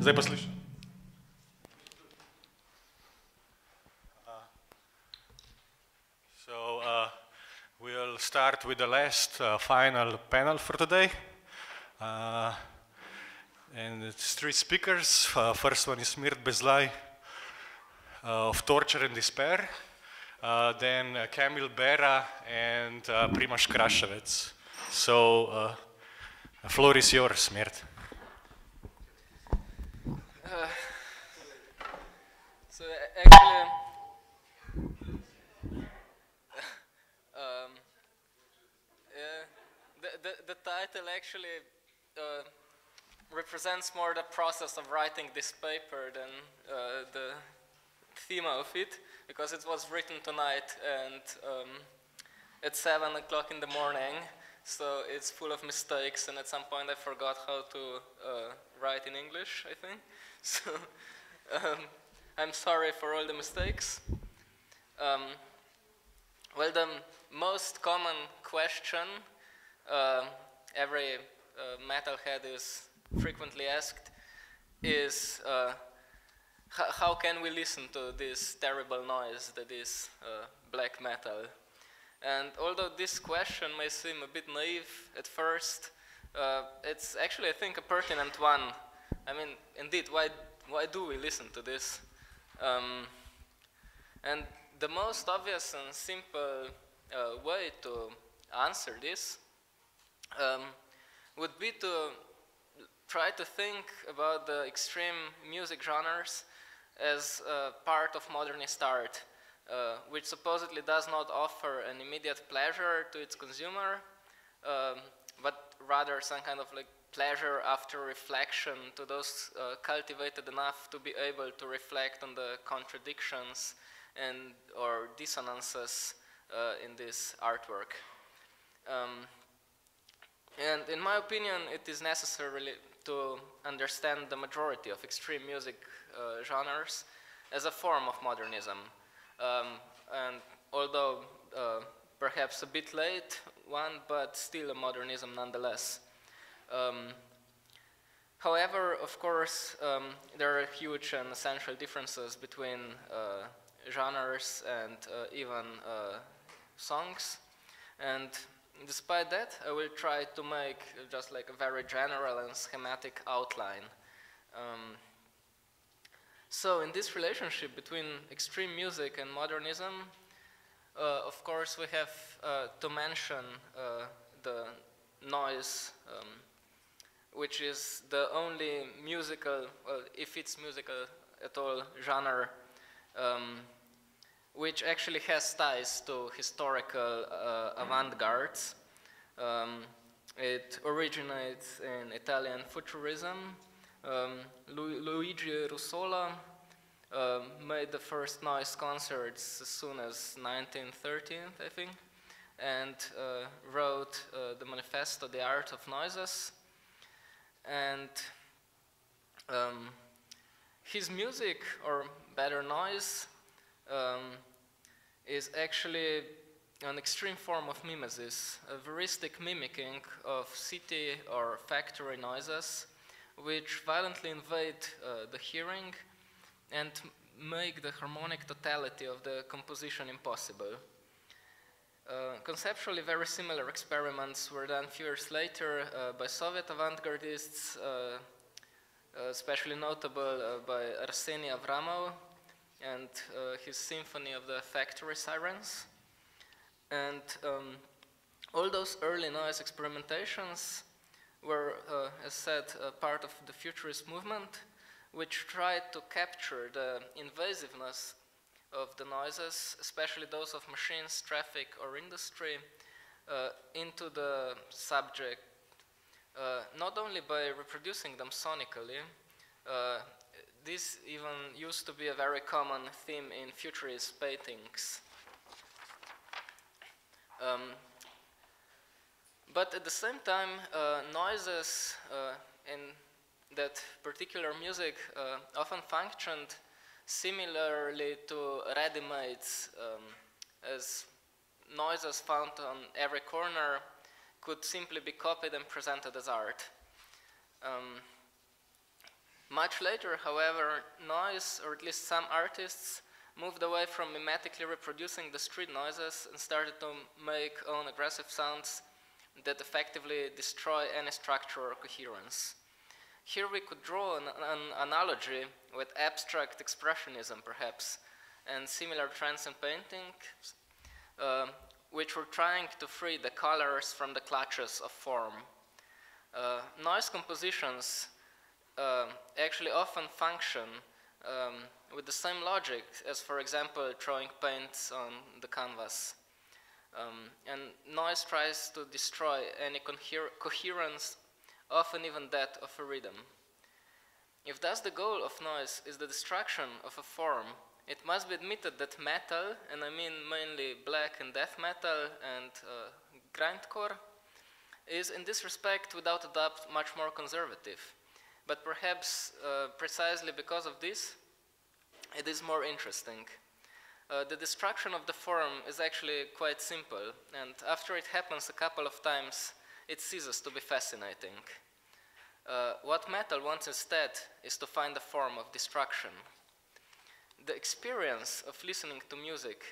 Zdaj pa slišiš? So uh, we'll start with the last uh, final panel for today. Uh, and it's three speakers. Uh, first one is Mirt Bezlai uh, of Torture and Despair. Uh, then uh, Kamil Bera and uh, Primoz Krashevets. So uh, the floor is yours, Mirt. So actually, um, yeah, the, the, the title actually uh, represents more the process of writing this paper than uh, the theme of it, because it was written tonight and um, at 7 o'clock in the morning, so it's full of mistakes, and at some point I forgot how to uh, write in English, I think. So um, I'm sorry for all the mistakes. Um, well, the most common question uh, every uh, metalhead is frequently asked is uh, how can we listen to this terrible noise that is uh, black metal? And although this question may seem a bit naive at first, uh, it's actually, I think, a pertinent one. I mean, indeed, why, why do we listen to this? Um, and the most obvious and simple uh, way to answer this um, would be to try to think about the extreme music genres as uh, part of modernist art, uh, which supposedly does not offer an immediate pleasure to its consumer, um, but rather some kind of like pleasure after reflection to those uh, cultivated enough to be able to reflect on the contradictions and or dissonances uh, in this artwork. Um, and in my opinion, it is necessary to understand the majority of extreme music uh, genres as a form of modernism. Um, and although uh, perhaps a bit late one, but still a modernism nonetheless. Um, however, of course, um, there are huge and essential differences between uh, genres and uh, even uh, songs. And despite that, I will try to make just like a very general and schematic outline. Um, so in this relationship between extreme music and modernism, uh, of course we have uh, to mention uh, the noise, um, which is the only musical, well, if it's musical at all, genre um, which actually has ties to historical uh, avant-gardes. Um, it originates in Italian futurism. Um, Lu- Luigi Russolo um, made the first noise concerts as soon as 1913, I think, and uh, wrote uh, the Manifesto, The Art of Noises. And um, his music, or better noise, um, is actually an extreme form of mimesis, a veristic mimicking of city or factory noises, which violently invade uh, the hearing and make the harmonic totality of the composition impossible. Uh, conceptually, very similar experiments were done a few years later uh, by Soviet avant-gardists, uh, especially notable uh, by Arseny Avraamov and uh, his symphony of the factory sirens. And um, all those early noise experimentations were, uh, as said, uh, part of the futurist movement, which tried to capture the invasiveness of the noises, especially those of machines, traffic, or industry, uh, into the subject, uh, not only by reproducing them sonically, uh, this even used to be a very common theme in futurist paintings. Um, but at the same time, uh, noises uh, in that particular music uh, often functioned similarly to ready-mades, um, as noises found on every corner could simply be copied and presented as art. Um, Much later, however, noise, or at least some artists, moved away from mimetically reproducing the street noises and started to make own aggressive sounds that effectively destroy any structure or coherence. Here we could draw an, an analogy with abstract expressionism, perhaps, and similar trends in painting, uh, which were trying to free the colors from the clutches of form. Uh, noise compositions uh, actually often function um, with the same logic as, for example, throwing paint on the canvas. Um, and noise tries to destroy any coherence, often even that of a rhythm. If thus the goal of noise is the destruction of a form, it must be admitted that metal, and I mean mainly black and death metal and uh, grindcore, is in this respect without a doubt much more conservative. But perhaps uh, precisely because of this, it is more interesting. Uh, the destruction of the form is actually quite simple, and after it happens a couple of times, it ceases to be fascinating. Uh, what metal wants instead is to find a form of destruction. The experience of listening to music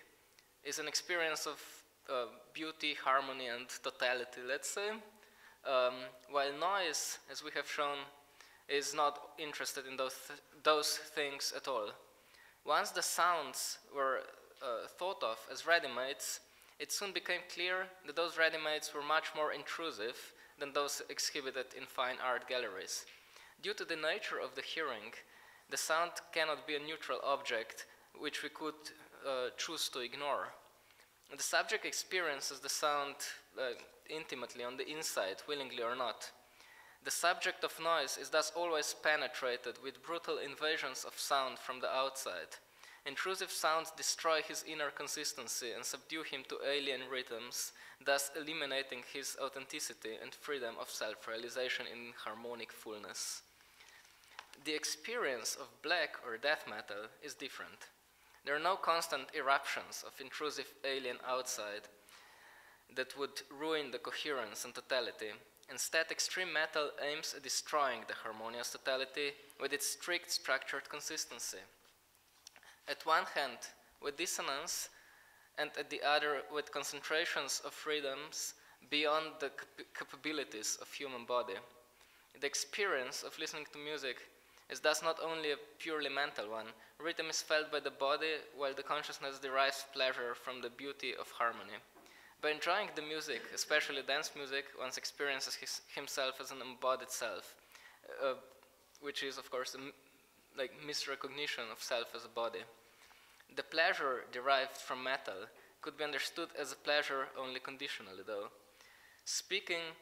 is an experience of uh, beauty, harmony, and totality, let's say, um, while noise, as we have shown, is not interested in those, th those things at all. Once the sounds were uh, thought of as ready-mades, it soon became clear that those ready-mades were much more intrusive than those exhibited in fine art galleries. Due to the nature of the hearing, the sound cannot be a neutral object which we could uh, choose to ignore. The subject experiences the sound uh, intimately on the inside, willingly or not. The subject of noise is thus always penetrated with brutal invasions of sound from the outside. Intrusive sounds destroy his inner consistency and subdue him to alien rhythms, thus eliminating his authenticity and freedom of self-realization in harmonic fullness. The experience of black or death metal is different. There are no constant eruptions of intrusive alien outside that would ruin the coherence and totality, Instead, extreme metal aims at destroying the harmonious totality with its strict structured consistency. At one hand, with dissonance, and at the other, with concentrations of freedoms beyond the cap capabilities of human body. The experience of listening to music is thus not only a purely mental one. Rhythm is felt by the body, while the consciousness derives pleasure from the beauty of harmony. By enjoying the music, especially dance music, one experiences his, himself as an embodied self, uh, which is, of course, a like misrecognition of self as a body. The pleasure derived from metal could be understood as a pleasure only conditionally, though. Speaking,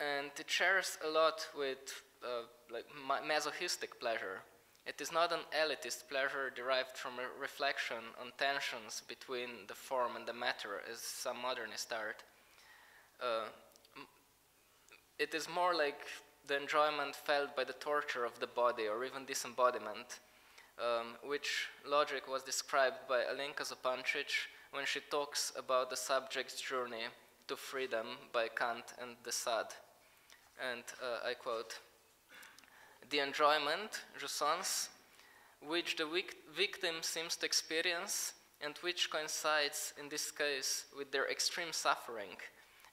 and it shares a lot with uh, like masochistic pleasure, it is not an elitist pleasure derived from a reflection on tensions between the form and the matter, as some modernists art. Uh, it is more like the enjoyment felt by the torture of the body or even disembodiment, um, which logic was described by Alenka Zupancic when she talks about the subject's journey to freedom by Kant and de Sade. And uh, I quote, the enjoyment, jouissance, which the victim seems to experience and which coincides in this case with their extreme suffering,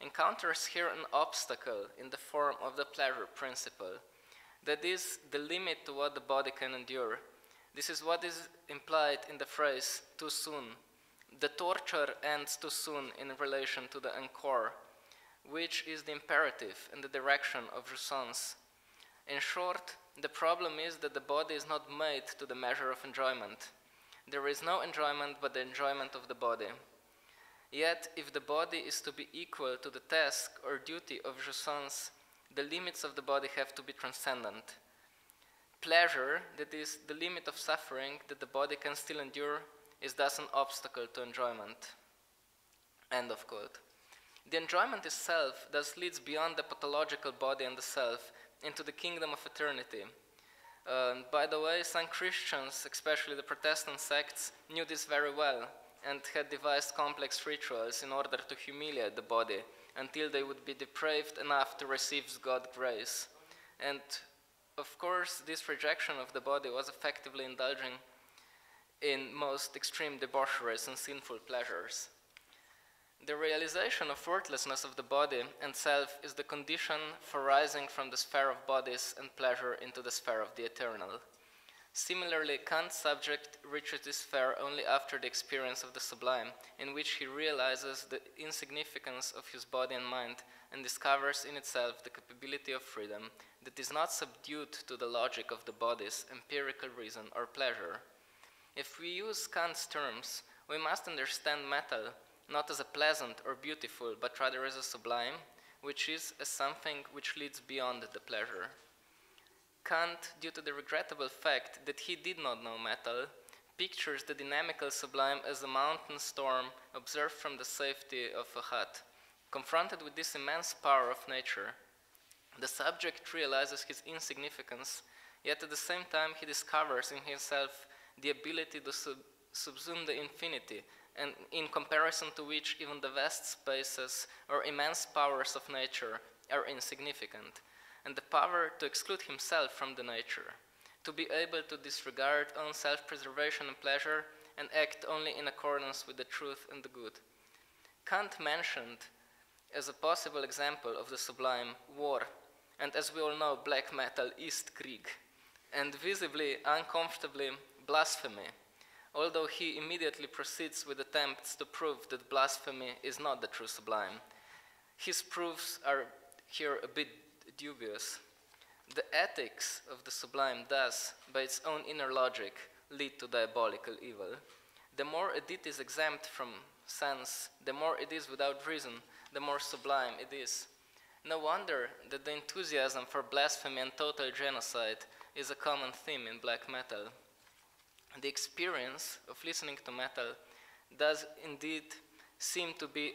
encounters here an obstacle in the form of the pleasure principle. That is the limit to what the body can endure. This is what is implied in the phrase too soon. The torture ends too soon in relation to the encore, which is the imperative and the direction of jouissance. In short, the problem is that the body is not made to the measure of enjoyment. There is no enjoyment but the enjoyment of the body. Yet, if the body is to be equal to the task or duty of jouissance, the limits of the body have to be transcendent. Pleasure, that is the limit of suffering that the body can still endure, is thus an obstacle to enjoyment. End of quote. The enjoyment itself thus leads beyond the pathological body and the self into the kingdom of eternity. Uh, by the way, some Christians, especially the Protestant sects, knew this very well and had devised complex rituals in order to humiliate the body until they would be depraved enough to receive God's grace. And of course, this rejection of the body was effectively indulging in most extreme debaucheries and sinful pleasures. The realization of worthlessness of the body and self is the condition for rising from the sphere of bodies and pleasure into the sphere of the eternal. Similarly, Kant's subject reaches this sphere only after the experience of the sublime, in which he realizes the insignificance of his body and mind and discovers in itself the capability of freedom that is not subdued to the logic of the body's empirical reason or pleasure. If we use Kant's terms, we must understand metal not as a pleasant or beautiful, but rather as a sublime, which is as something which leads beyond the pleasure. Kant, due to the regrettable fact that he did not know metal, pictures the dynamical sublime as a mountain storm observed from the safety of a hut. Confronted with this immense power of nature, the subject realizes his insignificance, yet at the same time he discovers in himself the ability to sub subsume the infinity, and in comparison to which even the vast spaces or immense powers of nature are insignificant and the power to exclude himself from the nature, to be able to disregard own self-preservation and pleasure and act only in accordance with the truth and the good. Kant mentioned as a possible example of the sublime war, and as we all know, black metal is Krieg, and visibly, uncomfortably, blasphemy, although he immediately proceeds with attempts to prove that blasphemy is not the true sublime. His proofs are here a bit dubious. The ethics of the sublime does, by its own inner logic, lead to diabolical evil. The more a deed is exempt from sense, the more it is without reason, the more sublime it is. No wonder that the enthusiasm for blasphemy and total genocide is a common theme in black metal. The experience of listening to metal does indeed seem to be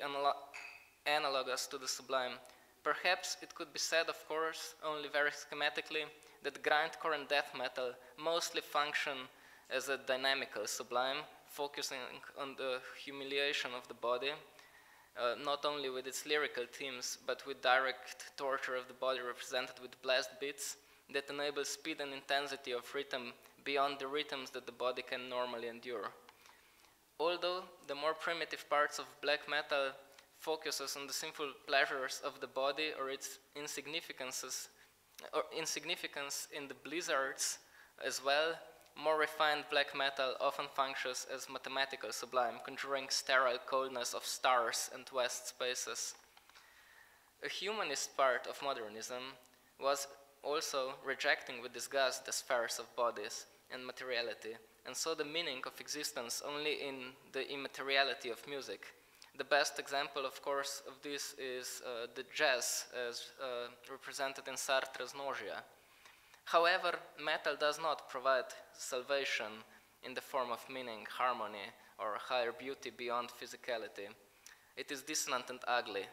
analogous to the sublime, Perhaps it could be said, of course, only very schematically, that grindcore and death metal mostly function as a dynamical sublime, focusing on the humiliation of the body, uh, not only with its lyrical themes, but with direct torture of the body represented with blast beats that enable speed and intensity of rhythm beyond the rhythms that the body can normally endure. Although the more primitive parts of black metal focuses on the sinful pleasures of the body or its insignificances or insignificance in the blizzards as well, more refined black metal often functions as mathematical sublime, conjuring sterile coldness of stars and vast spaces. A humanist part of modernism was also rejecting with disgust the spheres of bodies and materiality, and saw the meaning of existence only in the immateriality of music, the best example, of course, of this is uh, the jazz as uh, represented in Sartre's Nausea. However, metal does not provide salvation in the form of meaning, harmony, or higher beauty beyond physicality. It is dissonant and ugly.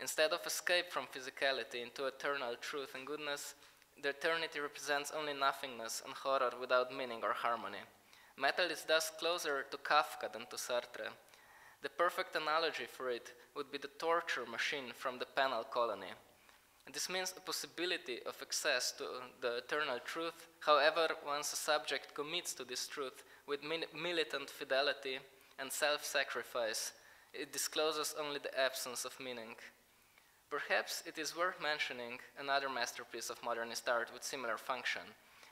Instead of escape from physicality into eternal truth and goodness, the eternity represents only nothingness and horror without meaning or harmony. Metal is thus closer to Kafka than to Sartre. The perfect analogy for it would be the torture machine from the penal colony. This means a possibility of access to uh, the eternal truth. However, once a subject commits to this truth with militant fidelity and self-sacrifice, it discloses only the absence of meaning. Perhaps it is worth mentioning another masterpiece of modernist art with similar function.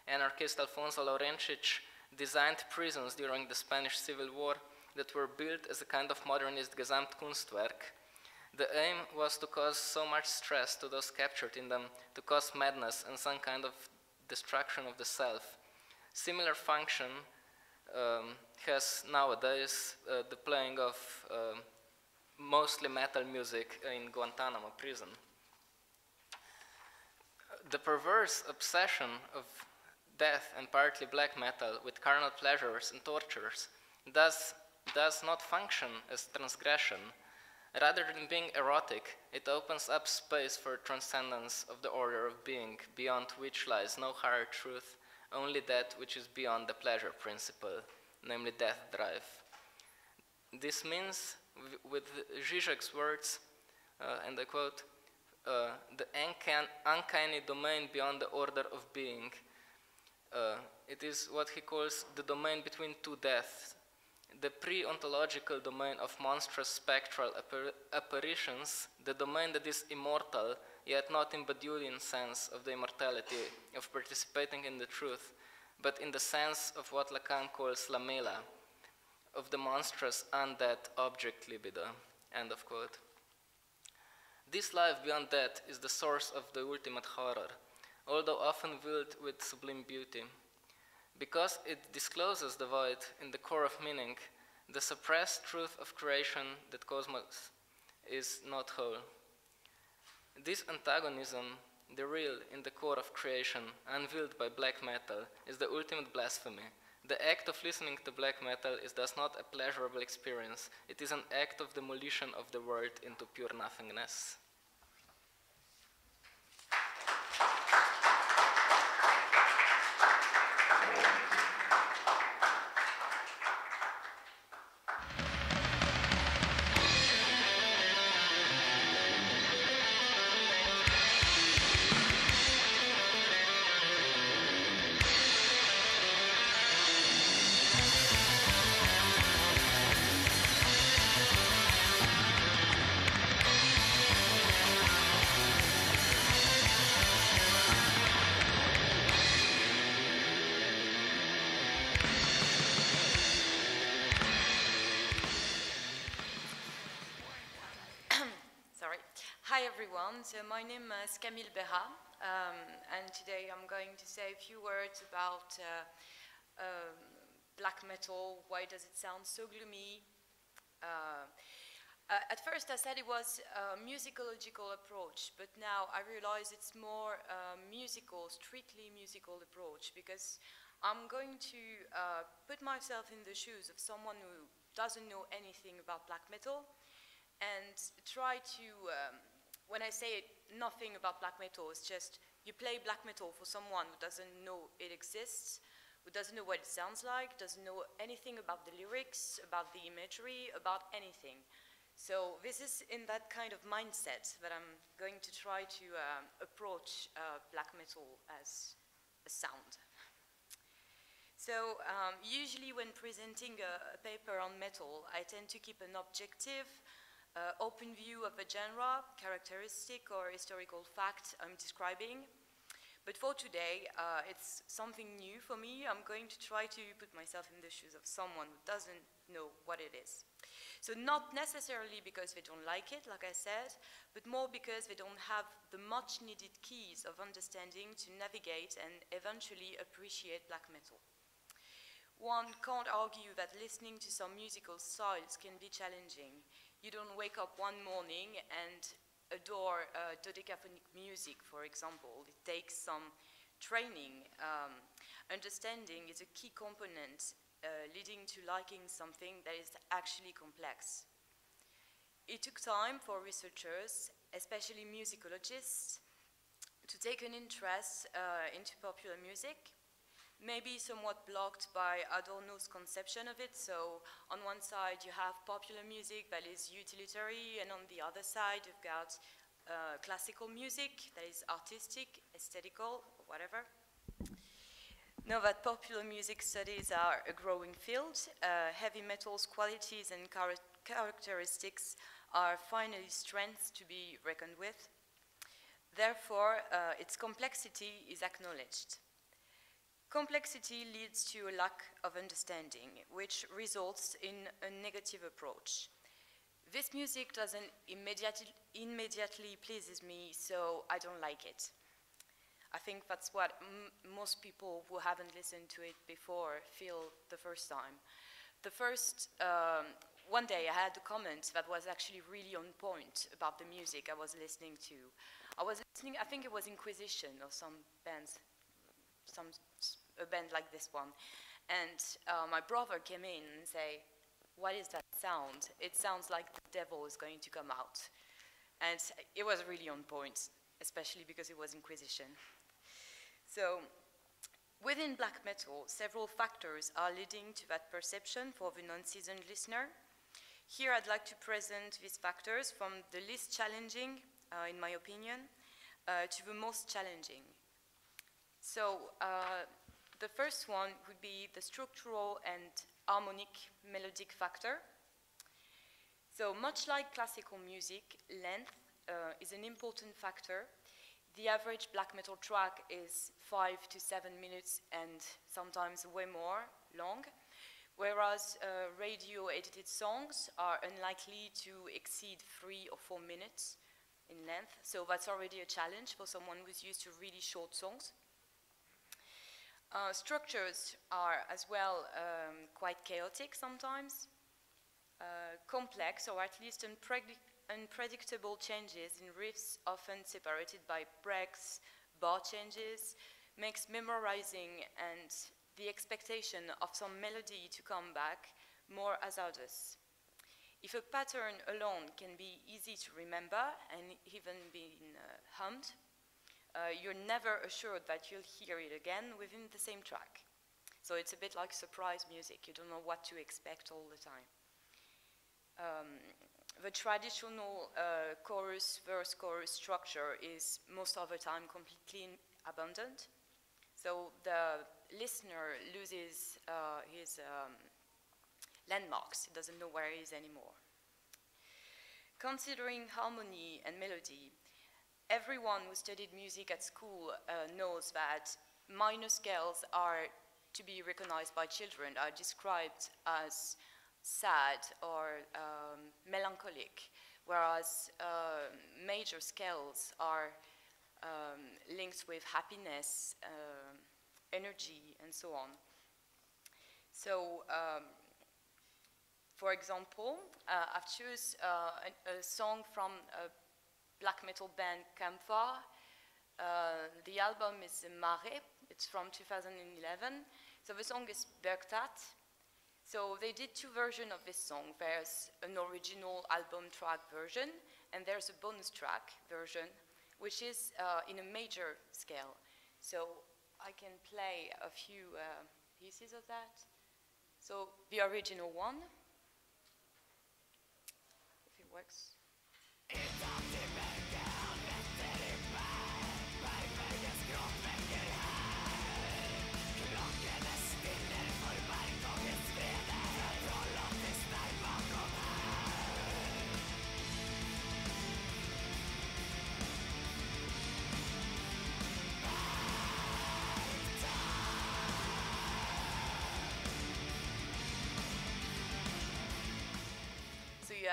Anarchist Alfonso Laurencic designed prisons during the Spanish Civil War that were built as a kind of modernist Gesamtkunstwerk. The aim was to cause so much stress to those captured in them, to cause madness and some kind of destruction of the self. Similar function um, has nowadays uh, the playing of uh, mostly metal music in Guantanamo prison. The perverse obsession of death and partly black metal with carnal pleasures and tortures does does not function as transgression. Rather than being erotic, it opens up space for transcendence of the order of being, beyond which lies no higher truth, only that which is beyond the pleasure principle, namely death drive. This means, with Zizek's words, uh, and I quote, uh, the uncan- uncanny domain beyond the order of being. Uh, it is what he calls the domain between two deaths, the pre-ontological domain of monstrous spectral appar- apparitions, the domain that is immortal, yet not in sense of the immortality of participating in the truth, but in the sense of what Lacan calls lamella, of the monstrous undead object libido. End of quote. This life beyond death is the source of the ultimate horror, although often veiled with sublime beauty. Because it discloses the void in the core of meaning, the suppressed truth of creation that cosmos is not whole. This antagonism, the real in the core of creation, unveiled by black metal, is the ultimate blasphemy. The act of listening to black metal is thus not a pleasurable experience, it is an act of demolition of the world into pure nothingness. So my name is Camille Bera, um, and today I'm going to say a few words about uh, um, black metal. Why does it sound so gloomy? Uh, uh, at first, I said it was a musicological approach, but now I realize it's more a musical, strictly musical approach because I'm going to uh, put myself in the shoes of someone who doesn't know anything about black metal and try to, um, when I say nothing about black metal, it's just you play black metal for someone who doesn't know it exists, who doesn't know what it sounds like, doesn't know anything about the lyrics, about the imagery, about anything. So this is in that kind of mindset that I'm going to try to um, approach uh, black metal as a sound. So um, usually when presenting a, a paper on metal, I tend to keep an objective, uh, open view of a genre, characteristic or historical fact I'm describing. But for today, uh, it's something new for me. I'm going to try to put myself in the shoes of someone who doesn't know what it is. So not necessarily because they don't like it, like I said, but more because they don't have the much needed keys of understanding to navigate and eventually appreciate black metal. One can't argue that listening to some musical styles can be challenging. You don't wake up one morning and adore uh, dodecaphonic music, for example. It takes some training. Um, understanding is a key component uh, leading to liking something that is actually complex. It took time for researchers, especially musicologists, to take an interest uh, into popular music maybe somewhat blocked by Adorno's conception of it. So on one side you have popular music that is utilitarian, and on the other side you've got uh, classical music that is artistic, aesthetical, whatever. Now that popular music studies are a growing field, uh, heavy metal's qualities and char characteristics are finally strengths to be reckoned with. Therefore, uh, its complexity is acknowledged. Complexity leads to a lack of understanding, which results in a negative approach. This music doesn't immediately, immediately pleases me, so I don't like it. I think that's what most people who haven't listened to it before feel the first time. The first, um, one day I had a comment that was actually really on point about the music I was listening to. I was listening, I think it was Inquisition or some bands, some a band like this one. And uh, my brother came in and say, what is that sound? It sounds like the devil is going to come out. And it was really on point, especially because it was Inquisition. So within black metal, several factors are leading to that perception for the non-seasoned listener. Here I'd like to present these factors from the least challenging uh, in my opinion, uh, to the most challenging. So uh, the first one would be the structural and harmonic melodic factor. So much like classical music, length uh, is an important factor. The average black metal track is five to seven minutes and sometimes way more long, whereas uh, radio edited songs are unlikely to exceed three or four minutes in length. So that's already a challenge for someone who's used to really short songs. Uh, structures are as well um, quite chaotic sometimes, uh, complex or at least unpredict unpredictable changes in riffs often separated by breaks, bar changes, makes memorizing and the expectation of some melody to come back more hazardous. If a pattern alone can be easy to remember and even be uh, hummed, uh, you're never assured that you'll hear it again within the same track. So it's a bit like surprise music. You don't know what to expect all the time. Um, the traditional uh, chorus, verse, chorus structure is most of the time completely abandoned. So the listener loses uh, his um, landmarks. He doesn't know where he is anymore. Considering harmony and melody, everyone who studied music at school uh, knows that minor scales are to be recognized by children, are described as sad or um, melancholic, whereas uh, major scales are um, linked with happiness, uh, energy, and so on. So, um, for example, uh, I've chosen uh, a, a, song from a black metal band Kampfar. Uh, the album is Mare, it's from 2011. So the song is Bergtatt. So they did two versions of this song. There's an original album track version, and there's a bonus track version, which is uh, in a major scale. So I can play a few uh, pieces of that. So the original one, if it works. You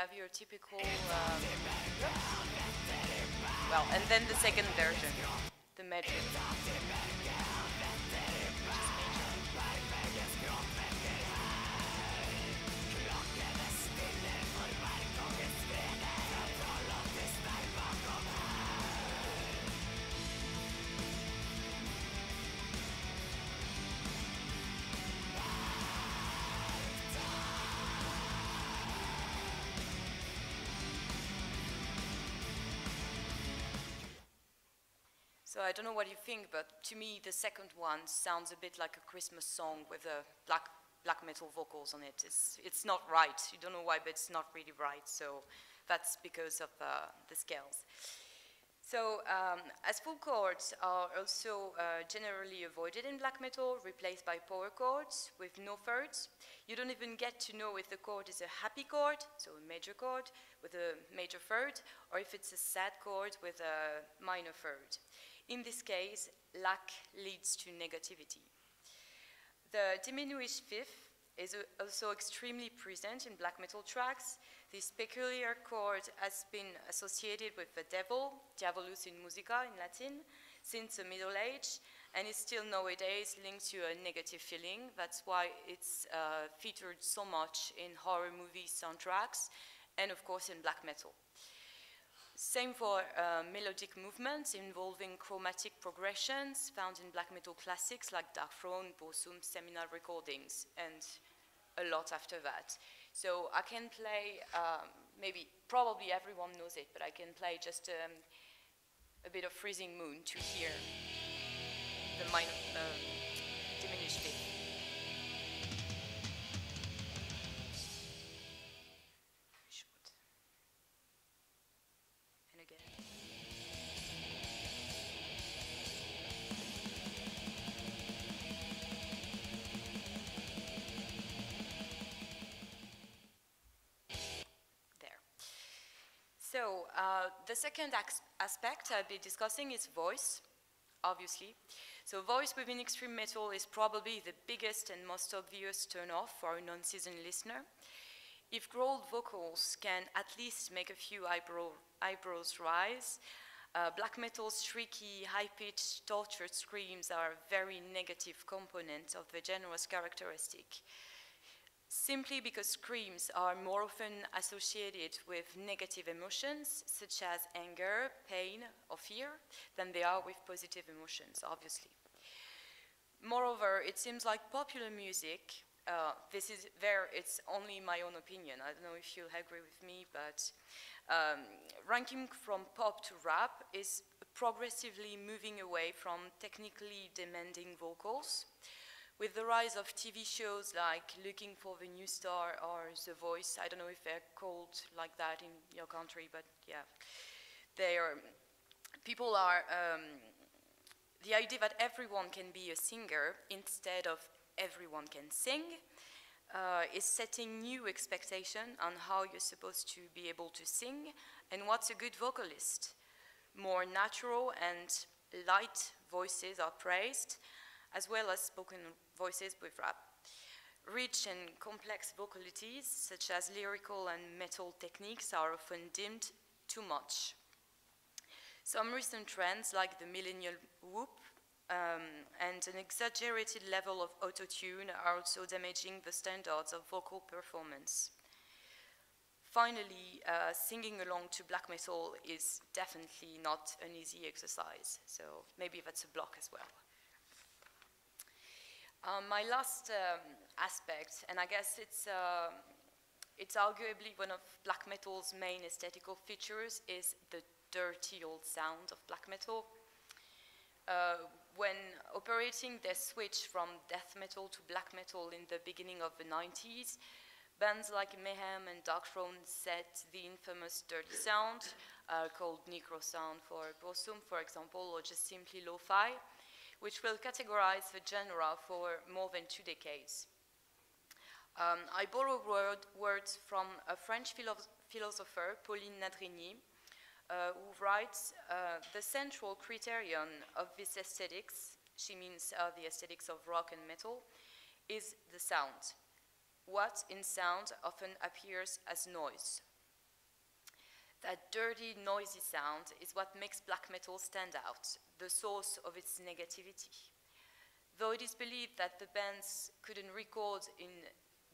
have your typical. Um, well, and then the second version, the magic. I don't know what you think, but to me the second one sounds a bit like a Christmas song with a black black metal vocals on it. It's it's not right. You don't know why, but it's not really right. So that's because of uh, the scales. So um, as full chords are also uh, generally avoided in black metal, replaced by power chords with no thirds. You don't even get to know if the chord is a happy chord, so a major chord with a major third, or if it's a sad chord with a minor third. In this case, lack leads to negativity. The diminished fifth is also extremely present in black metal tracks. This peculiar chord has been associated with the devil, diabolus in musica in Latin, since the Middle Age, and is still nowadays linked to a negative feeling. That's why it's uh, featured so much in horror movie soundtracks, and of course in black metal. Same for uh, melodic movements involving chromatic progressions found in black metal classics like Darkthrone, Burzum, seminal recordings, and a lot after that. So I can play, um, maybe, probably everyone knows it, but I can play just um, a bit of Freezing Moon to hear the minor, uh, diminished fifth. The second aspect I'll be discussing is voice, obviously. So voice within extreme metal is probably the biggest and most obvious turnoff for a non-seasoned listener. If growled vocals can at least make a few eyebrow, eyebrows rise, uh, black metal's shrieky, high-pitched, tortured screams are a very negative component of the genre's characteristic simply because screams are more often associated with negative emotions, such as anger, pain, or fear, than they are with positive emotions, obviously. Moreover, it seems like popular music, uh, this is there, it's only my own opinion, I don't know if you'll agree with me, but um, ranking from pop to rap is progressively moving away from technically demanding vocals, with the rise of TV shows like Looking for the New Star or The Voice, I don't know if they're called like that in your country, but yeah, they are, people are, um, the idea that everyone can be a singer instead of everyone can sing uh, is setting new expectation on how you're supposed to be able to sing and what's a good vocalist. More natural and light voices are praised, as well as spoken voices with rap. Rich and complex vocalities, such as lyrical and metal techniques, are often deemed too much. Some recent trends, like the millennial whoop um, and an exaggerated level of autotune, are also damaging the standards of vocal performance. Finally, uh, singing along to black metal is definitely not an easy exercise, so maybe that's a block as well. Um, my last um, aspect, and I guess it's, uh, it's arguably one of black metal's main aesthetical features, is the dirty old sound of black metal. Uh, when operating their switch from death metal to black metal in the beginning of the 90s, bands like Mayhem and Darkthrone set the infamous dirty sound, uh, called Necro Sound for Burzum, for example, or just simply lo-fi which will categorize the genre for more than two decades. Um, I borrow word, words from a French philo philosopher, Pauline Nadrigny, uh, who writes, uh, the central criterion of this aesthetics, she means uh, the aesthetics of rock and metal, is the sound. What in sound often appears as noise. That dirty, noisy sound is what makes black metal stand out, the source of its negativity. Though it is believed that the bands couldn't record in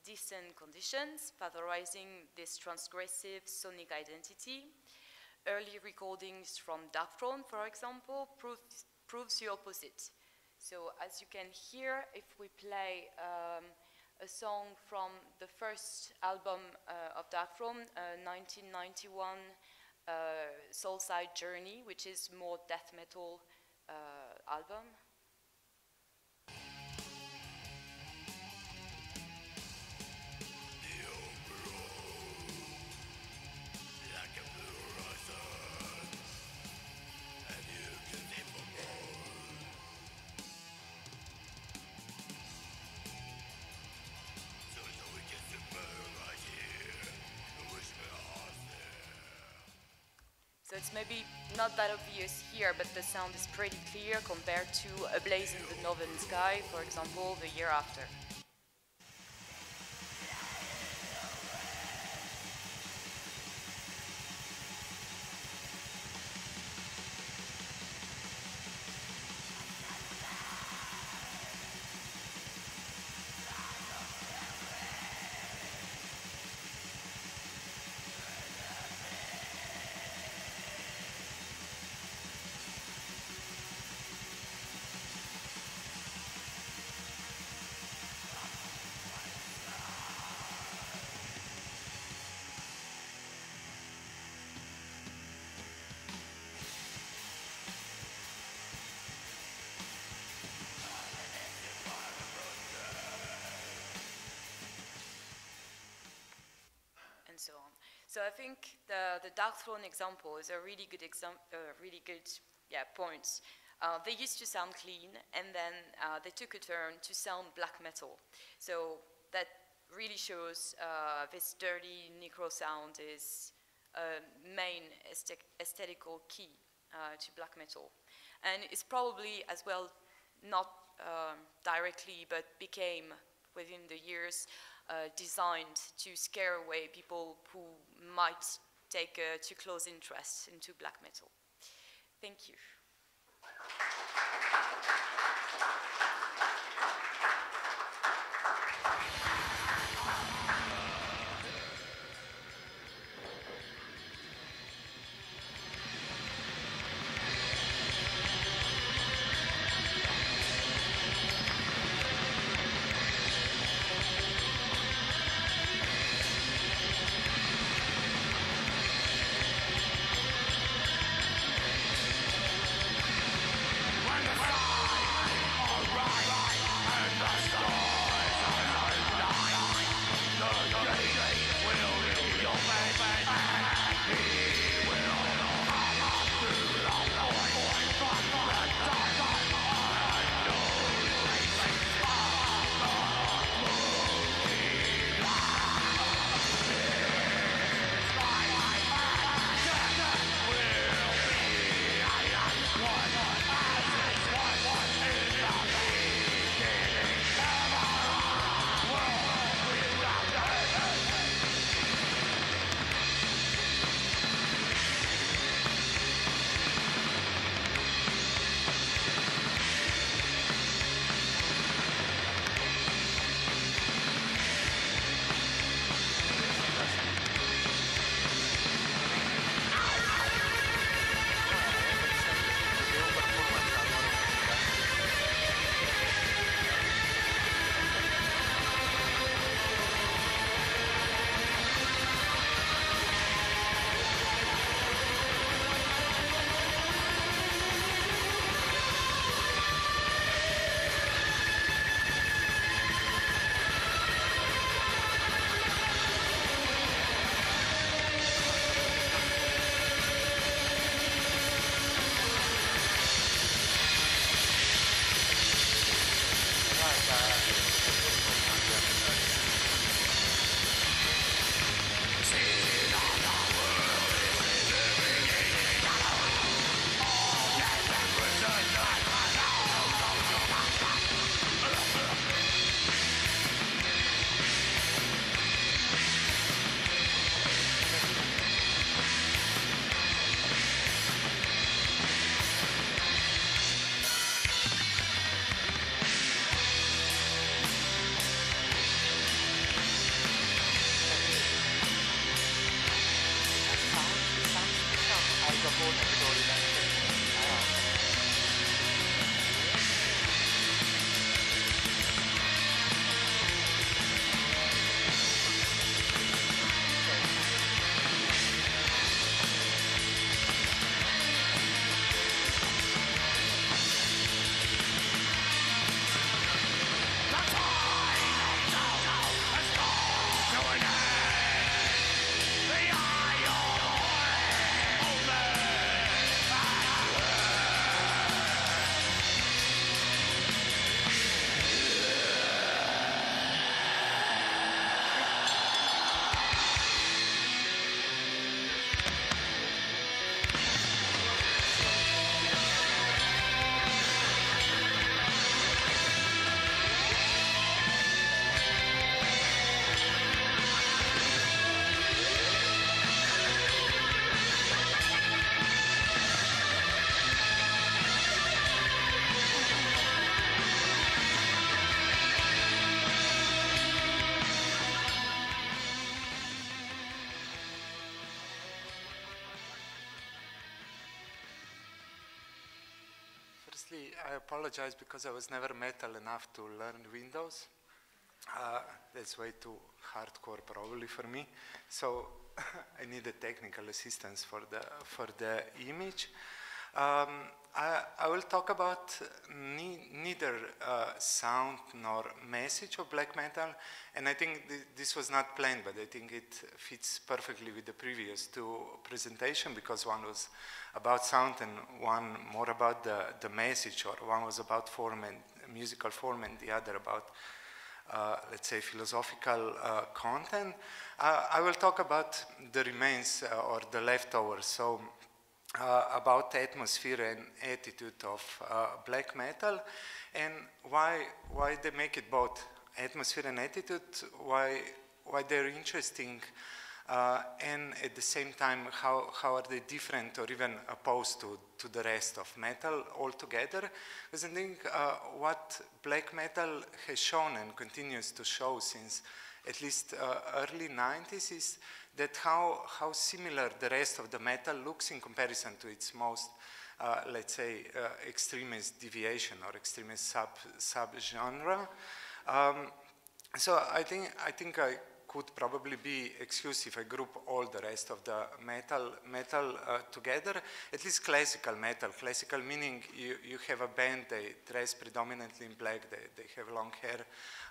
decent conditions, favorizing this transgressive sonic identity, early recordings from Darkthrone, for example, proves, proves the opposite. So as you can hear, if we play um, a song from the first album uh, of Darkthrone, uh, 1991 uh, Soulside Journey, which is more death metal Uh, album. So it's maybe not that obvious here, but the sound is pretty clear compared to A Blaze in the Northern Sky, for example, the year after. So I think the, the Darkthrone example is a really good example, uh, really good yeah, point. Uh, they used to sound clean, and then uh, they took a turn to sound black metal. So that really shows uh, this dirty necro sound is uh, main aesthetical key uh, to black metal. And it's probably as well not um, directly, but became within the years uh, designed to scare away people who might take a too close interest into black metal. Thank you. I apologize because I was never metal enough to learn Windows. Uh, that's way too hardcore probably for me. So I needed technical assistance for the, for the image. Um, I, I, will talk about ne neither uh, sound nor message of black metal, and I think th this was not planned, but I think it fits perfectly with the previous two presentation because one was about sound and one more about the, the message, or one was about form and musical form and the other about uh, let's say, philosophical uh, content. Uh, I will talk about the remains uh, or the leftovers. So uh, about atmosphere and attitude of uh, black metal and why, why they make it both atmosphere and attitude, why, why they're interesting uh, and at the same time how, how are they different or even opposed to, to the rest of metal altogether. Because I think uh, what black metal has shown and continues to show since at least uh, early 90s is that how, how similar the rest of the metal looks in comparison to its most, uh, let's say, uh, extremist deviation or extremist sub, sub-genre. Um, so I think, I think I could probably be excused if I group all the rest of the metal, metal uh, together, at least classical metal. Classical meaning you, you have a band, they dress predominantly in black, they, they have long hair,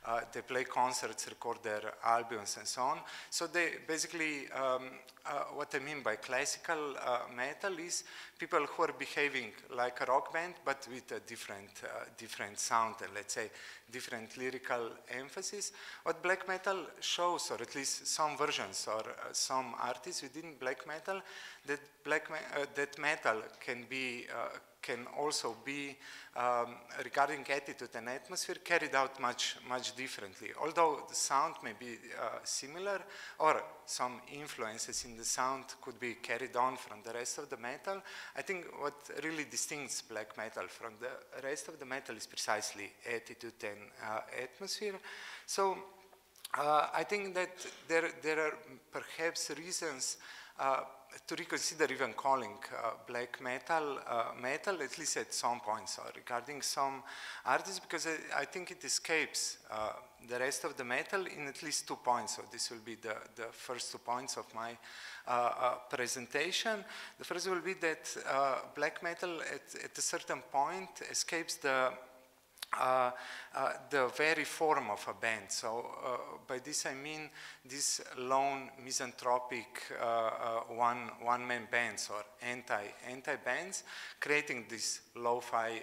uh, they play concerts, record their albums and so on. So they basically, um, uh, what I mean by classical uh, metal is people who are behaving like a rock band, but with a different, uh, different sound and let's say different lyrical emphasis. What black metal shows, or at least some versions or uh, some artists within black metal, that black me uh, that metal can be uh, can also be um, regarding attitude and atmosphere carried out much much differently. Although the sound may be uh, similar, or some influences in the sound could be carried on from the rest of the metal. I think what really distinguishes black metal from the rest of the metal is precisely attitude and uh, atmosphere. So. Uh, I think that there, there are perhaps reasons uh, to reconsider even calling uh, black metal uh, metal, at least at some points, uh, regarding some artists, because I, I think it escapes uh, the rest of the metal in at least two points. So this will be the, the first two points of my presentation. The first will be that black metal at, at a certain point escapes the uh, uh, the very form of a band. So uh, by this I mean these lone misanthropic uh, uh, one one man bands or anti anti bands, creating these lo-fi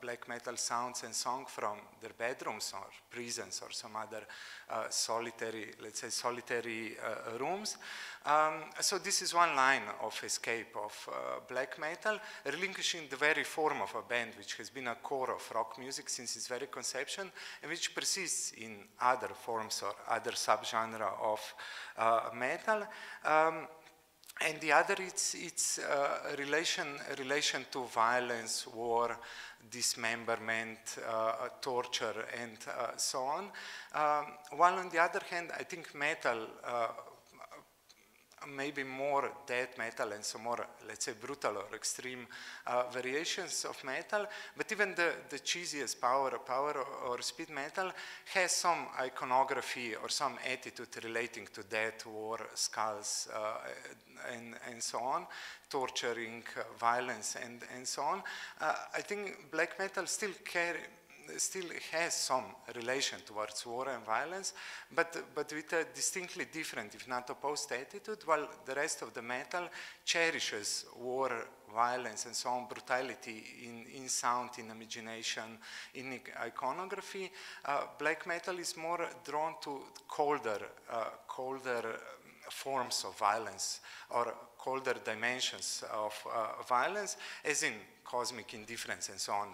black metal sounds and songs from their bedrooms or prisons or some other solitary, let's say solitary rooms. Um, so this is one line of escape of black metal, relinquishing the very form of a band, which has been a core of rock music since its very conception and which persists in other forms or other subgenre of uh, metal. Um, and the other, it's, it's uh, relation, relation to violence, war, dismemberment, uh, torture, and uh, so on. Um, while on the other hand, I think metal uh, maybe more death metal and some more, let's say, brutal or extreme uh, variations of metal. But even the, the cheesiest power, power or, speed metal has some iconography or some attitude relating to death, war, skulls, uh, and, and so on, torturing, uh, violence, and, and so on. Uh, I think black metal still carry, still has some relation towards war and violence, but, but with a distinctly different, if not opposed attitude, while the rest of the metal cherishes war, violence, and so on, brutality in, in sound, in imagination, in iconography. Uh, black metal is more drawn to colder, uh, colder forms of violence or colder dimensions of uh, violence, as in cosmic indifference and so on,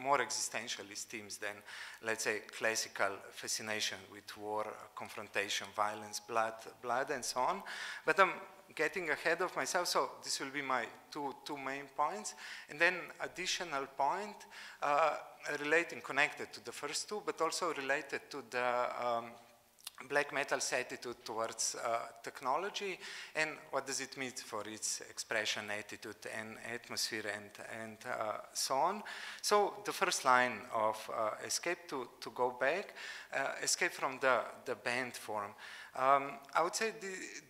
more existentialist themes than, let's say, classical fascination with war, confrontation, violence, blood, blood, and so on. But I'm getting ahead of myself, so this will be my two, two main points. And then additional point uh, relating, connected to the first two, but also related to the um, black metal's attitude towards uh, technology and what does it mean for its expression, attitude, and atmosphere, and, and uh, so on. So the first line of uh, escape to, to go back, uh, escape from the, the band form. Um, I would say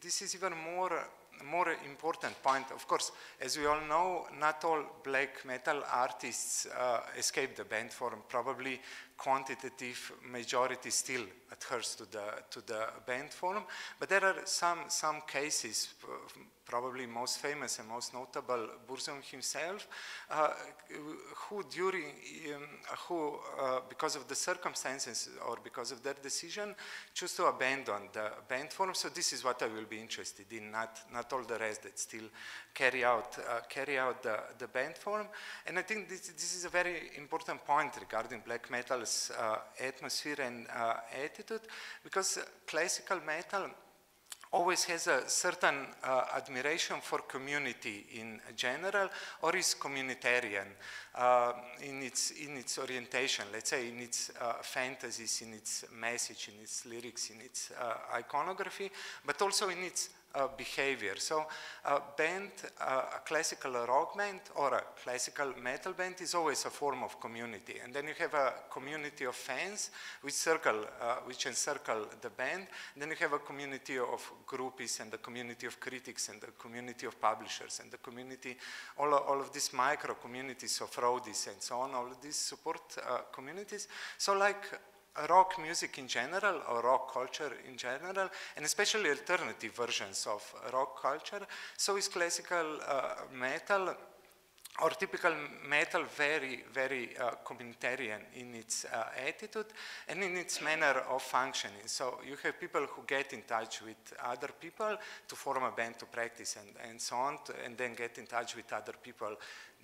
this is even more more important point, of course, as we all know, not all black metal artists uh, escape the band form. Probably quantitative majority still adheres to the, to the band form. But there are some, some cases, uh, probably most famous and most notable, Burzum himself, uh, who during, um, who uh, because of the circumstances or because of their decision, chose to abandon the band form. So this is what I will be interested in, not, not all the rest that still carry out, uh, carry out the, the band form. And I think this, this is a very important point regarding black metal's uh, atmosphere and uh, attitude, because classical metal always has a certain uh, admiration for community in general or is communitarian uh, in, its, in its orientation, let's say in its uh, fantasies, in its message, in its lyrics, in its uh, iconography, but also in its behavior. So a band, uh, a classical rock band or a classical metal band is always a form of community. And then you have a community of fans which circle, uh, which encircle the band. And then you have a community of groupies and the community of critics and the community of publishers and the community, all, all of these micro communities of roadies and so on, all of these support uh, communities. So like rock music in general, or rock culture in general, and especially alternative versions of rock culture. So is classical uh, metal or typical metal very, very uh, communitarian in its uh, attitude and in its manner of functioning. So you have people who get in touch with other people to form a band to practice and, and so on, to, and then get in touch with other people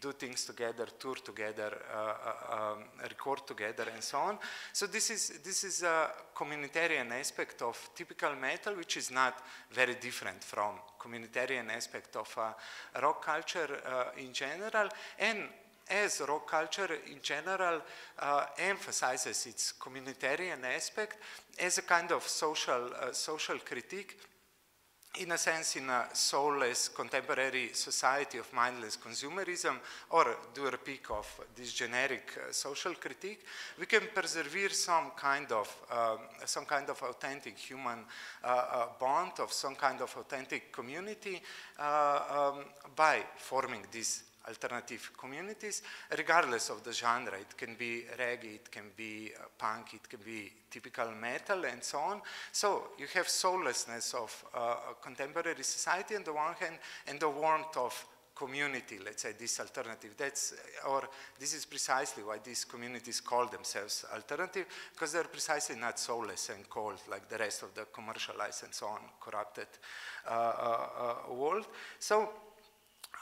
do things together, tour together, uh, uh, um, record together, and so on. So this is, this is a communitarian aspect of typical metal, which is not very different from communitarian aspect of uh, rock culture uh, in general. And as rock culture in general uh, emphasizes its communitarian aspect as a kind of social, uh, social critique in a sense, in a soulless contemporary society of mindless consumerism, or do a peak of this generic uh, social critique, we can persevere some kind of um, some kind of authentic human uh, uh, bond of some kind of authentic community uh, um, by forming this alternative communities, regardless of the genre. It can be reggae, it can be uh, punk, it can be typical metal, and so on. So you have soullessness of uh, contemporary society on the one hand, and the warmth of community, let's say this alternative. That's, or this is precisely why these communities call themselves alternative, because they're precisely not soulless and cold like the rest of the commercialized and so on corrupted uh, uh, uh world. So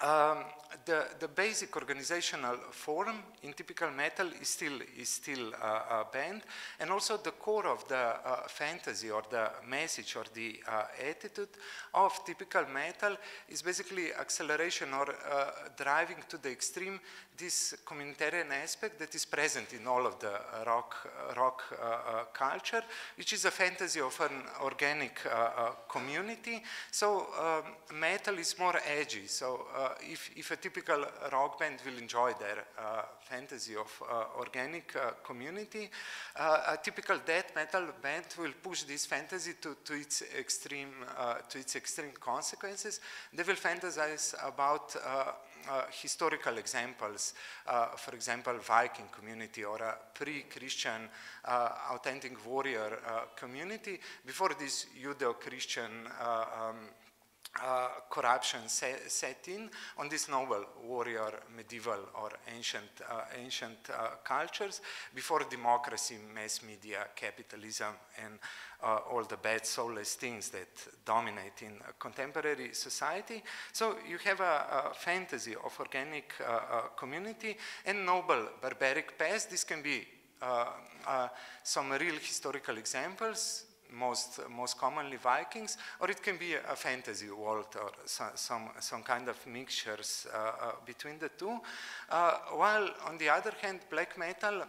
um, the, the basic organizational form in typical metal is still, is still uh, band, and also the core of the uh, fantasy or the message or the uh, attitude of typical metal is basically acceleration or uh, driving to the extreme this communitarian aspect that is present in all of the uh, rock, uh, rock culture, which is a fantasy of an organic community. So um, metal is more edgy. So if, if a typical rock band will enjoy their uh, fantasy of uh, organic uh, community, a typical death metal band will push this fantasy to, to its extreme to its extreme consequences. They will fantasize about uh, historical examples, uh, for example, Viking community or a pre-Christian uh, authentic warrior community. Before this Judeo-Christian um, uh, corruption set, in on this noble warrior medieval or ancient, uh, ancient uh, cultures before democracy, mass media, capitalism, and uh, all the bad soulless things that dominate in contemporary society. So you have a, a fantasy of organic uh, community and noble barbaric past. This can be some real historical examples most, most commonly Vikings, or it can be a, fantasy world or so, some, some kind of mixtures uh, uh, between the two. Uh, while on the other hand, black metal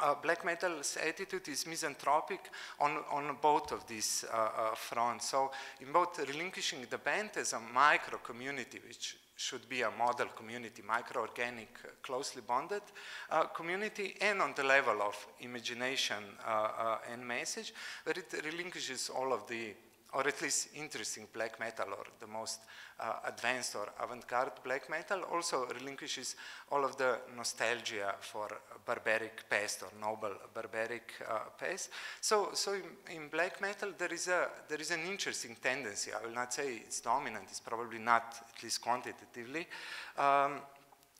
uh, black metal's attitude is misanthropic on, on both of these uh, uh, fronts. So in both relinquishing the band as a micro community, which should be a model community, microorganic, uh, closely bonded uh, community, and on the level of imagination uh, uh and message, where it relinquishes all of the or at least interesting black metal or the most uh, advanced or avant-garde black metal also relinquishes all of the nostalgia for barbaric past or noble barbaric uh, past. So, so in, in, black metal there is, a, there is an interesting tendency, I will not say it's dominant, it's probably not, at least quantitatively, um,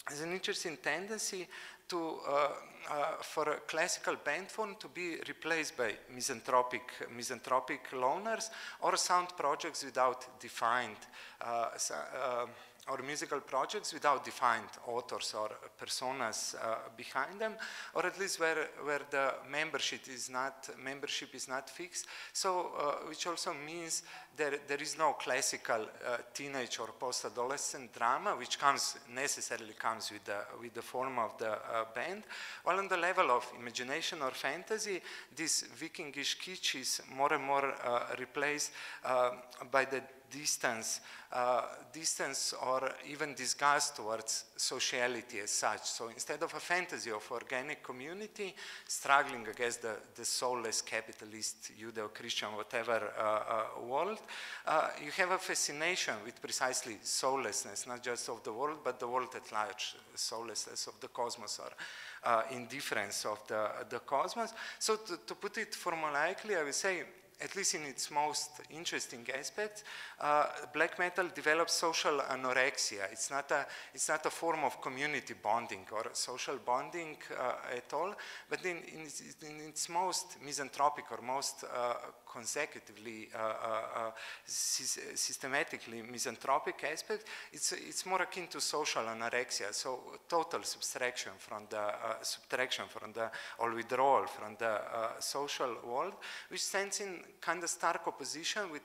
there's an interesting tendency to, uh, uh, for a classical band form to be replaced by misanthropic, misanthropic loners or sound projects without defined uh, or musical projects without defined authors or personas uh, behind them, or at least where, where the membership is not, membership is not fixed. So, uh, which also means there, there is no classical uh, teenage or post-adolescent drama, which comes, necessarily comes with the, with the form of the uh, band. While on the level of imagination or fantasy, this Vikingish kitsch is more and more uh, replaced uh, by the distance, uh, distance or even disgust towards sociality as such. So instead of a fantasy of organic community struggling against the, the soulless capitalist, Judeo-Christian, whatever uh, uh, world, you have a fascination with precisely soullessness, not just of the world, but the world at large, soullessness of the cosmos or uh, indifference of the, the cosmos. So to, to put it formulaically, I would say at least in its most interesting aspects, uh, black metal develops social anorexia. It's not a, it's not a form of community bonding or social bonding uh, at all, but in, in, its, in, its, most misanthropic or most uh, consecutively, uh, uh, uh, systematically misanthropic aspect, it's, it's more akin to social anorexia, so total subtraction from the, subtraction from the, or withdrawal from the social world, which stands in kind of stark opposition with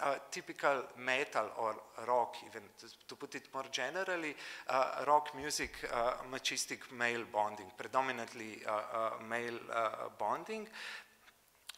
uh, typical metal or rock, even. To, to put it more generally, uh, rock music, uh, machistic male bonding, predominantly male bonding,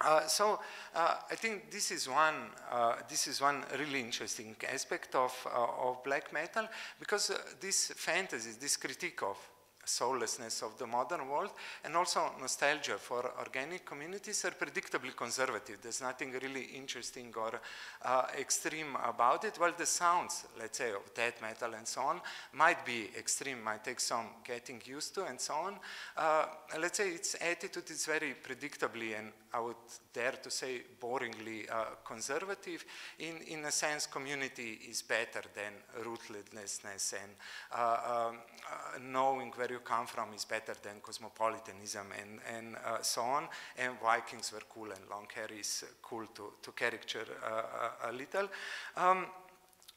uh, so uh, I think this is one uh, this is one really interesting aspect of of black metal because this fantasy, this critique of soullessness of the modern world, and also nostalgia for organic communities are predictably conservative. There's nothing really interesting or uh, extreme about it. Well, the sounds, let's say, of death metal and so on, might be extreme, might take some getting used to and so on. Uh, let's say its attitude is very predictably and I would dare to say boringly uh, conservative. In, in a sense, community is better than rootlessness and uh, um, uh, knowing where you come from is better than cosmopolitanism and, and uh, so on. And Vikings were cool and long hair is cool to, to caricature uh, a little. Um,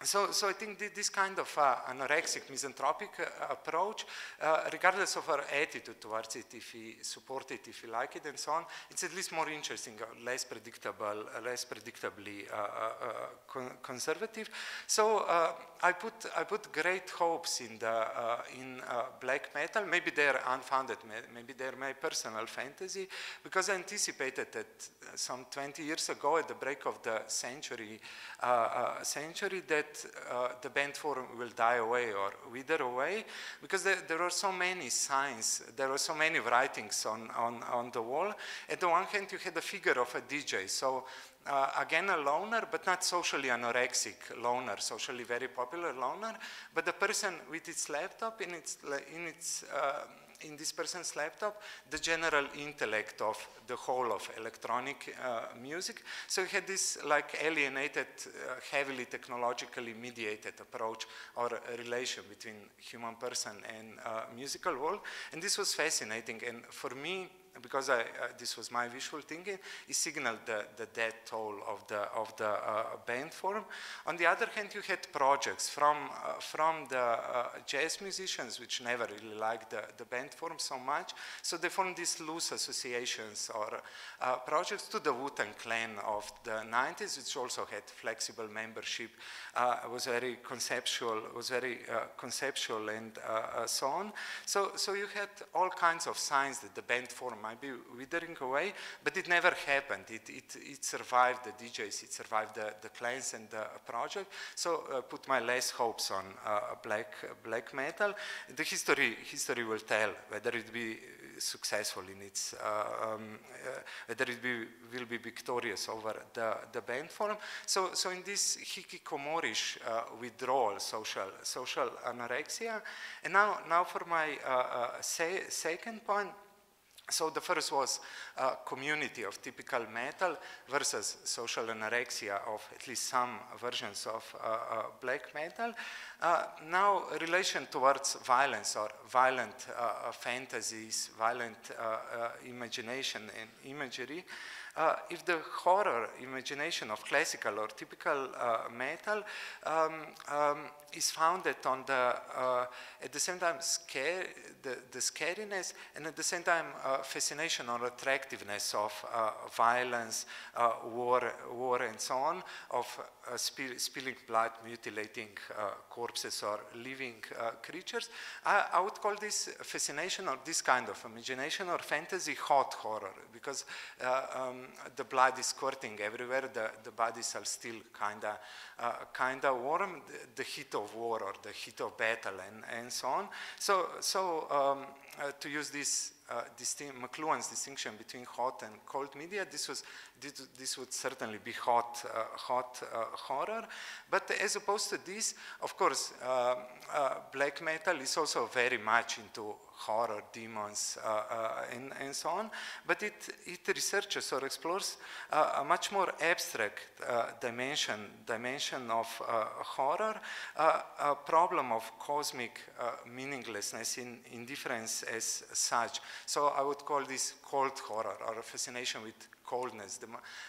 so, so I think this kind of uh, anorexic, misanthropic uh, approach, uh, regardless of our attitude towards it, if we support it, if we like it, and so on, it's at least more interesting, uh, less predictable, uh, less predictably uh, con conservative. So I put I put great hopes in the in black metal. Maybe they're unfounded, maybe they're my personal fantasy, because I anticipated that some 20 years ago, at the break of the century, century that that uh, the band form will die away or wither away because there, there, are so many signs, there are so many writings on, on, on the wall. At the one hand, you had the figure of a DJ. So uh, again, a loner, but not socially anorexic loner, socially very popular loner, but the person with its laptop in its, in its uh, in this person's laptop the general intellect of the whole of electronic uh, music. So he had this like alienated, uh, heavily technologically mediated approach or relation between human person and uh, musical world. And this was fascinating. And for me, because I, uh, this was my visual thinking, it signaled the, the death toll of the, of the uh, band form. On the other hand, you had projects from, uh, from the uh, jazz musicians, which never really liked the, the band form so much, so they formed these loose associations or uh, projects to the Wu-Tang Clan of the 90s, which also had flexible membership, uh, was very conceptual, was very conceptual and so on. So, so you had all kinds of signs that the band form might be withering away, but it never happened. It, it, it survived the DJs, it survived the, the clans and the project. So uh, put my last hopes on uh, black, black metal. The history, history will tell whether it be successful in its, uh, um, uh, whether it be, will be victorious over the, the band form. So, so in this hikikomorish uh, withdrawal, social, social anorexia, and now, now for my se second point, so the first was uh, community of typical metal versus social anorexia of at least some versions of uh, uh, black metal. Uh, now relation towards violence or violent uh, fantasies, violent uh, imagination and imagery. Uh, if the horror imagination of classical or typical uh, metal um, um, is founded on the, uh, at the same time, scare, the, the scariness and at the same time uh, fascination or attractiveness of uh, violence, uh, war, war and so on, of spill, spilling blood, mutilating corpses or living creatures, I, I, would call this fascination or this kind of imagination or fantasy hot horror because um, the blood is squirting everywhere, the, the bodies are still kind of uh, kinda warm, the, the, heat of war or the heat of battle and, and so on. So, so um, uh, to use this uh, McLuhan's distinction between hot and cold media, this was this, this would certainly be hot uh, hot uh, horror. But as opposed to this, of course, uh, uh, black metal is also very much into horror, demons, uh, uh, and, and so on. But it it researches or explores uh, a much more abstract dimension dimension of horror, a problem of cosmic meaninglessness in indifference as such. So I would call this cold horror or fascination with coldness,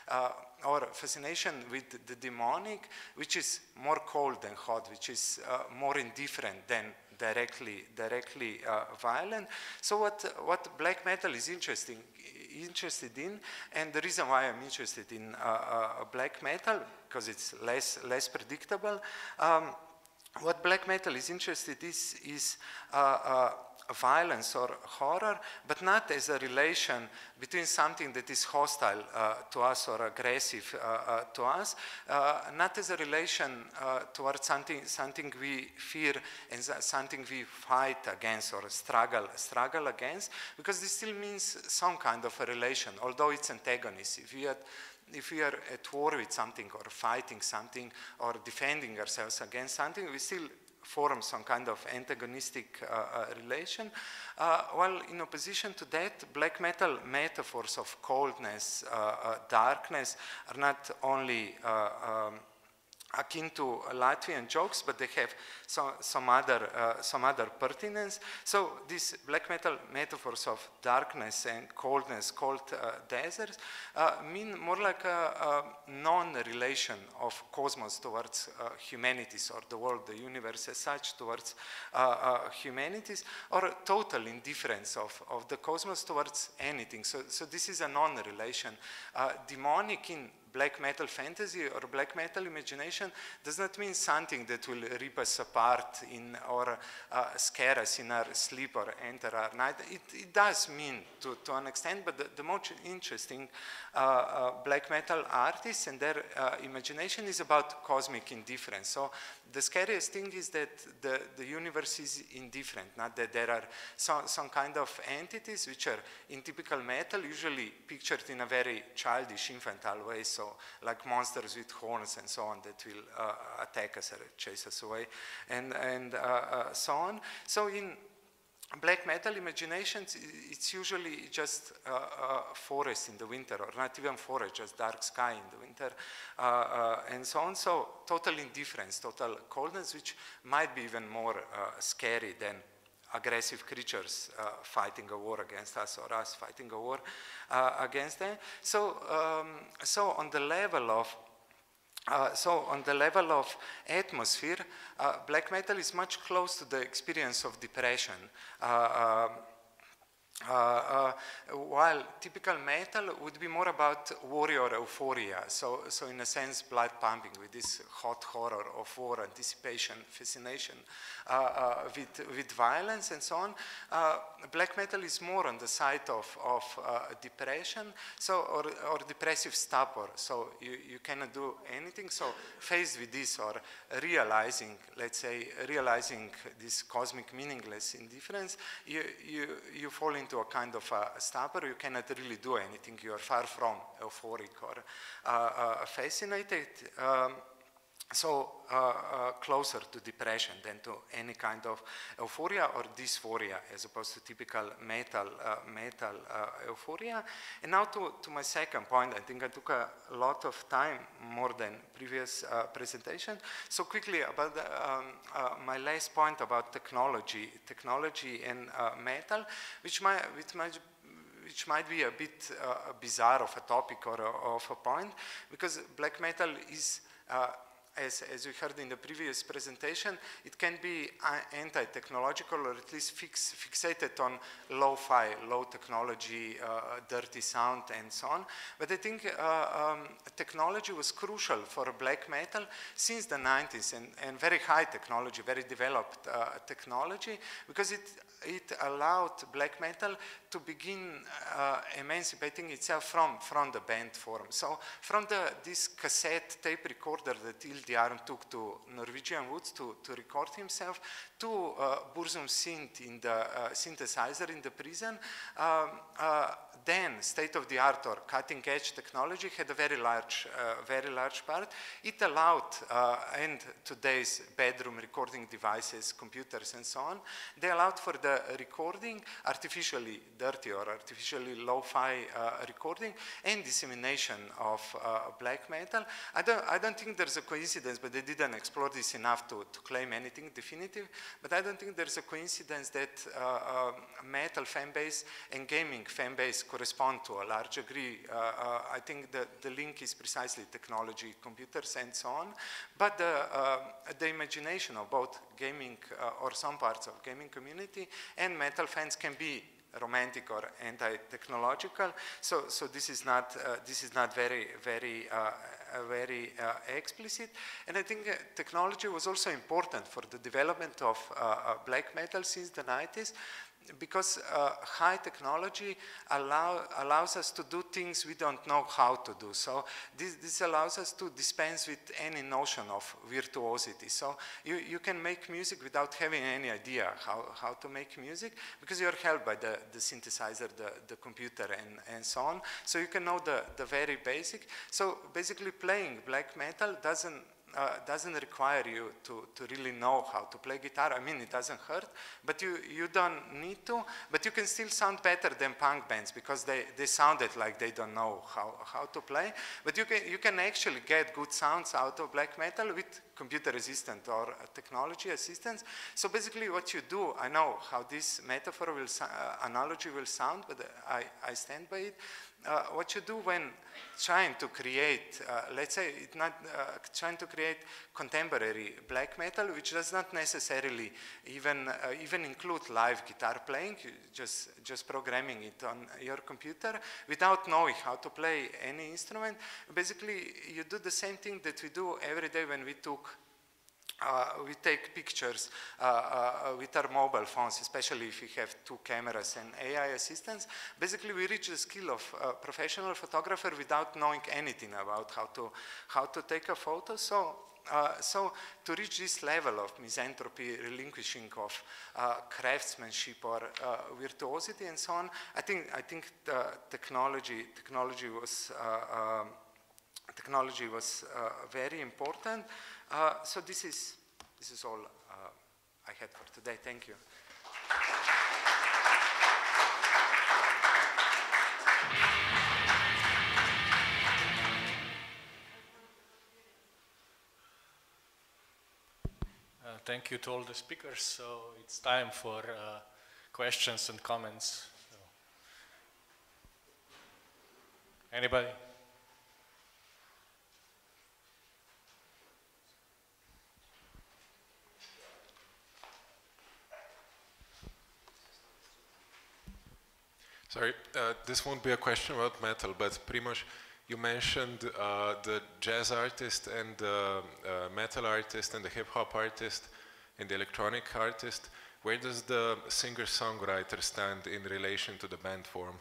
uh, or fascination with the demonic, which is more cold than hot, which is uh, more indifferent than directly, directly uh, violent. So what, what black metal is interesting, interested in, and the reason why I'm interested in uh, uh, black metal, because it's less, less predictable, um, what black metal is interested in is, is violence or horror, but not as a relation between something that is hostile uh, to us or aggressive uh, uh, to us, uh, not as a relation uh, towards something, something we fear and something we fight against or struggle, struggle against, because this still means some kind of a relation, although it's antagonist. If we had if we are at war with something or fighting something or defending ourselves against something, we still form some kind of antagonistic uh, uh, relation. Uh, while in opposition to that, black metal metaphors of coldness, darkness are not only um, akin to Latvian jokes, but they have some, some, other, uh, some other pertinence. So these black metal metaphors of darkness and coldness, cold uh, deserts, uh, mean more like a, a non-relation of cosmos towards uh, humanities or the world, the universe as such towards uh, uh, humanities, or total indifference of, of the cosmos towards anything. So, so this is a non-relation. demonic in black metal fantasy or black metal imagination does not mean something that will rip us apart in or uh, scare us in our sleep or enter our night. It, it does mean to, to an extent, but the, the most interesting uh, uh, black metal artists and their uh, imagination is about cosmic indifference. So the scariest thing is that the, the universe is indifferent, not that there are some, some kind of entities which are in typical metal, usually pictured in a very childish, infantile way, so like monsters with horns and so on that will uh, attack us or chase us away, and, and uh, uh, so on. So in black metal imaginations, it's usually just uh, uh, forest in the winter, or not even forest, just dark sky in the winter, uh, uh and so on. So total indifference, total coldness, which might be even more uh, scary than aggressive creatures uh, fighting a war against us or us fighting a war against them. So, um, so on the level of uh, so on the level of atmosphere, uh, black metal is much close to the experience of depression. Uh, uh, while typical metal would be more about warrior euphoria, so, so in a sense blood pumping with this hot horror of war, anticipation, fascination uh, uh with, with violence and so on. Uh, black metal is more on the side of, of uh, depression so, or, or depressive stupor, so you, you cannot do anything. So faced with this or realizing, let's say, realizing this cosmic meaningless indifference, you, you, you fall into into a kind of a stupor, you cannot really do anything. You are far from euphoric or uh, uh, fascinated. Um, so uh, uh, closer to depression than to any kind of euphoria or dysphoria as opposed to typical metal, uh, metal uh, euphoria. And now to, to my second point, I think I took a lot of time more than previous uh, presentation. So quickly about the, um, uh, my last point about technology, technology and metal, which might, which might which might be a bit bizarre of a topic or a, of a point, because black metal is uh, as, as we heard in the previous presentation, it can be uh, anti-technological or at least fix, fixated on low-fi, low technology, uh, dirty sound and so on. But I think uh, um, technology was crucial for black metal since the 90s and, and very high technology, very developed uh, technology because it, it allowed black metal to begin uh, emancipating itself from, from the band form. So from the, this cassette tape recorder that Ildjarn took to Norwegian Woods to, to record himself, to uh, Burzum synth in the uh, synthesizer in the prison, um, uh, then state-of-the-art or cutting-edge technology had a very large, uh, very large part. It allowed, uh, and today's bedroom recording devices, computers and so on, they allowed for the recording, artificially dirty or artificially lo-fi uh, recording, and dissemination of black metal. I don't, I don't think there's a coincidence, but they didn't explore this enough to, to claim anything definitive, but I don't think there's a coincidence that uh, uh, metal fan base and gaming fan base correspond to a large degree. Uh, uh, I think that the link is precisely technology, computers, and so on. But the, the imagination of both gaming or some parts of gaming community and metal fans can be romantic or anti-technological. So, so this is not uh, this is not very very uh, Uh, very uh, explicit. And I think uh, technology was also important for the development of uh, black metal since the 90s because uh, high technology allow, allows us to do things we don't know how to do. So this, this allows us to dispense with any notion of virtuosity. So you, you can make music without having any idea how, how to make music because you're helped by the, the synthesizer, the, the computer and, and so on. So you can know the, the very basic. So basically playing black metal doesn't uh, doesn't require you to, to really know how to play guitar. I mean, it doesn't hurt, but you, you don't need to. But you can still sound better than punk bands because they, they sounded like they don't know how, how to play. But you can, you can actually get good sounds out of black metal with computer assistant or technology assistance. So basically what you do, I know how this metaphor will, uh, analogy will sound, but I, I stand by it uh, what you do when trying to create, uh, let's say, not uh, trying to create contemporary black metal, which does not necessarily even uh, even include live guitar playing, just just programming it on your computer without knowing how to play any instrument. Basically, you do the same thing that we do every day when we took uh, we take pictures uh, uh, with our mobile phones, especially if we have two cameras and AI assistants. Basically, we reach the skill of a professional photographer without knowing anything about how to, how to take a photo. So, uh, so to reach this level of misanthropy, relinquishing of uh, craftsmanship or uh, virtuosity and so on, I think, I think technology, technology was, um, technology was very important. Uh, so this is, this is all uh, I had for today. Thank you. Uh, thank you to all the speakers. So it's time for uh, questions and comments. So. Anybody? Sorry, uh, this won't be a question about metal, but Primož, you mentioned uh, the jazz artist and the uh, metal artist and the hip hop artist and the electronic artist. Where does the singer-songwriter stand in relation to the band form?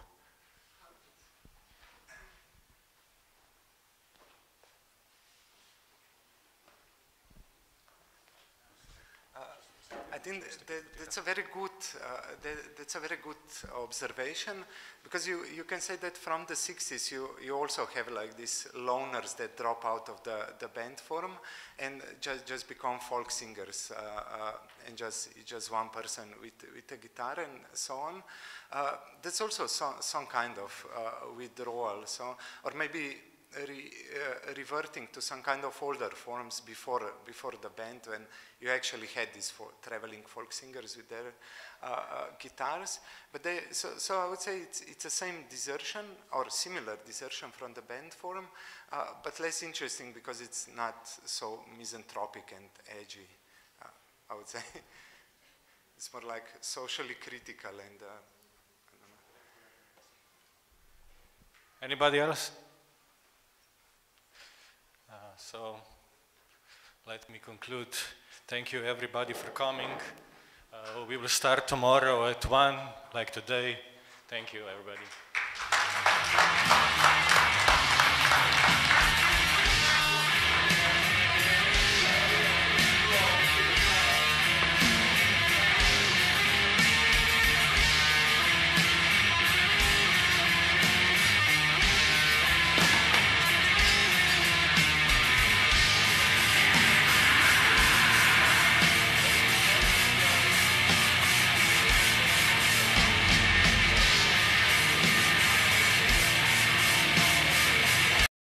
Think that, that's a very good uh, that, that's a very good observation because you, you can say that from the 60s you, you also have like these loners that drop out of the, the band form and just, just become folk singers uh, uh, and just just one person with, with a guitar and so on. Uh, that's also some, some kind of uh, withdrawal. So or maybe re, uh, reverting to some kind of older forms before before the band when you actually had these fo traveling folk singers with their uh, uh, guitars. But they, so, so I would say it's, it's the same desertion or similar desertion from the band form, uh, but less interesting because it's not so misanthropic and edgy. I would say it's more like socially critical and. Anybody else? Uh, so let me conclude. Thank you everybody for coming. Uh, we will start tomorrow at 1 like today. Thank you everybody.